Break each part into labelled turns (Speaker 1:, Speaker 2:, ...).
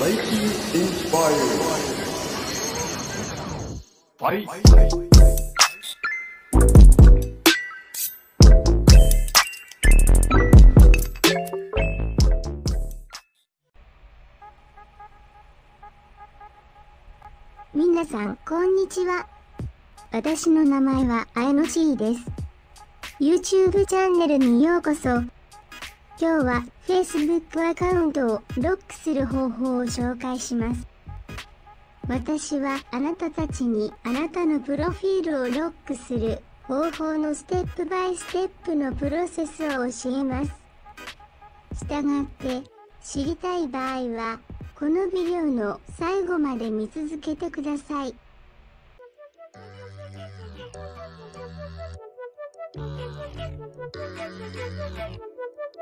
Speaker 1: Reiki inspired. Fight.
Speaker 2: 皆さん、こんにちは。私の名前は、あやのしーです。YouTube チャンネルにようこそ。今日は Facebook アカウントをロックする方法を紹介します。私はあなたたちにあなたのプロフィールをロックする方法のステップバイステップのプロセスを教えます。したがって知りたい場合はこのビデオの最後まで見続けてください。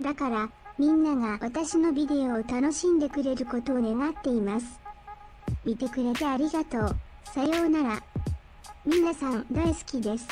Speaker 2: だからみんなが私のビデオを楽しんでくれることを願っています。見てくれてありがとう。さようなら。皆さん大好きです。